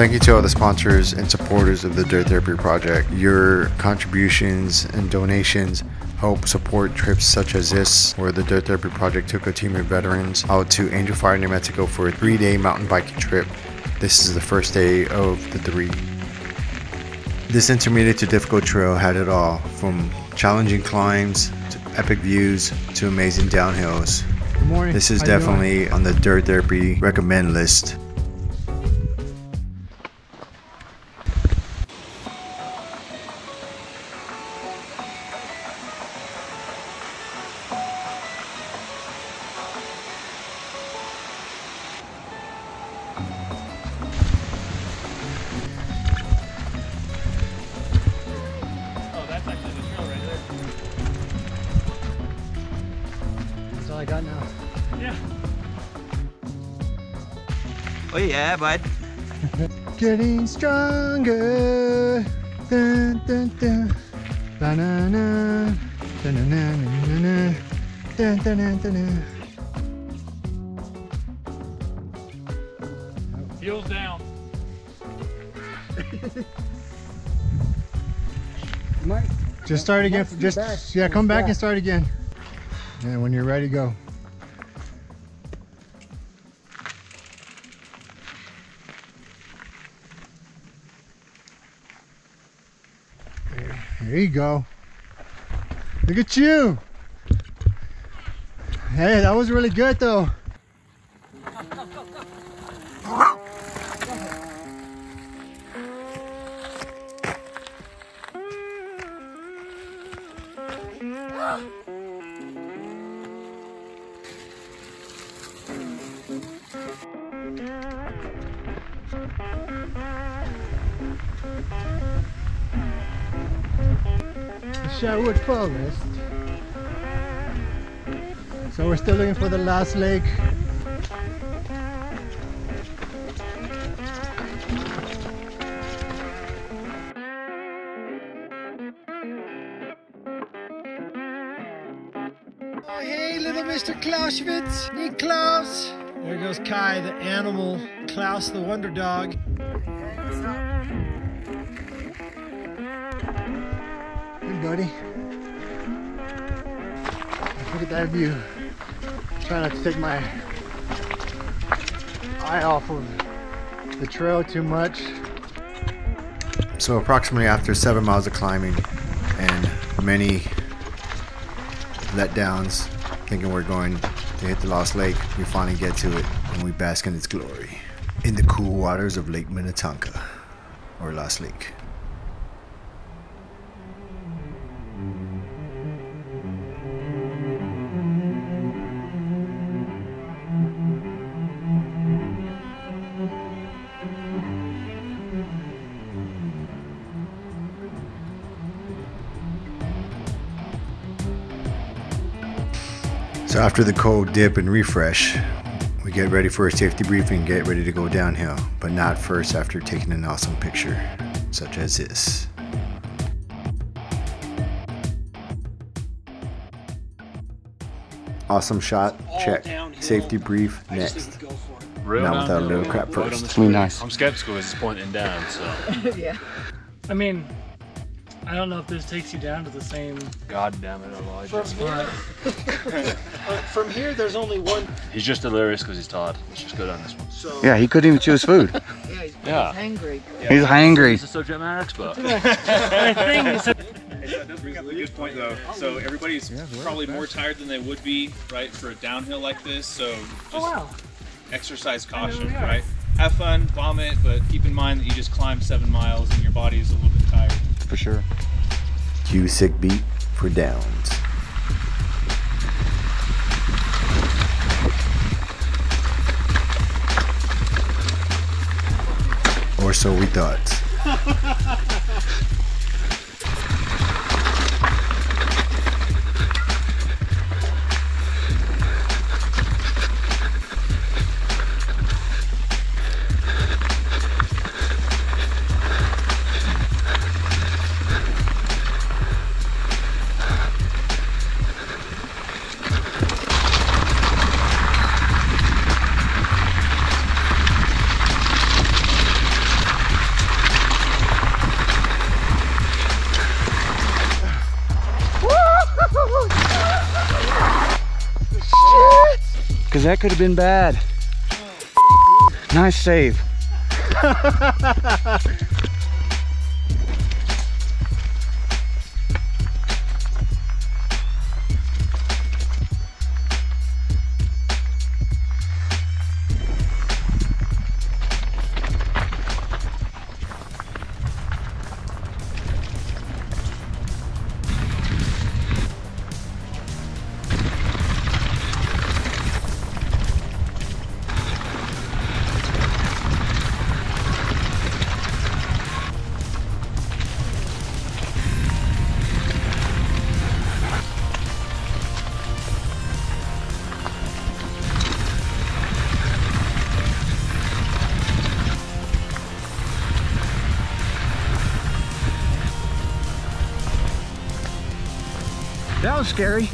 Thank you to all the sponsors and supporters of the Dirt Therapy Project. Your contributions and donations help support trips such as this, where the Dirt Therapy Project took a team of veterans out to Angel Fire, New Mexico for a three day mountain biking trip. This is the first day of the three. This intermediate to difficult trail had it all from challenging climbs to epic views to amazing downhills. Good morning. This is How definitely on the Dirt Therapy recommend list. I got now. Yeah. Oh yeah, bud. Getting stronger. Dun, dun, dun. Banana. Dun-dun-dun-dun-dun. Dun-dun-dun-dun-dun. Heels down. Just start again. Just yeah, come back and start again. And when you're ready, go. There, there you go. Look at you. Hey, that was really good though. Sherwood Forest. So we're still looking for the last lake. Oh hey little Mr. Clausewitz, Niklaus. There goes Kai the animal, Klaus the wonder dog. Look at that view. Try not to take my eye off of the trail too much. So approximately after seven miles of climbing and many letdowns, thinking we're going to hit the Lost Lake, we finally get to it and we bask in its glory in the cool waters of Lake Minnetonka or Lost Lake. So after the cold dip and refresh, we get ready for a safety briefing and get ready to go downhill, but not first after taking an awesome picture, such as this. Awesome shot, check. Safety brief, next. Not without a little crap first. Really nice. I'm skeptical because it's pointing down, so. Yeah. I mean, I don't know if this takes you down to the same. God damn it, Elijah. From here, there's only one. He's just delirious because he's tired. Let's just go down this one. So Yeah, he couldn't even chew his food. Yeah, he's, Yeah. he's hangry. He's hangry. He's a subject matter expert. I think it's a- That up a good point though. So everybody's probably more tired than they would be, right, for a downhill like this. So oh, just oh wow. exercise caution, right? Have fun, vomit, but keep in mind that you just climbed seven miles and your body is a little bit tired. For sure. Cue sick beat for downs. So we thought. Because that could have been bad. Nice save. scary.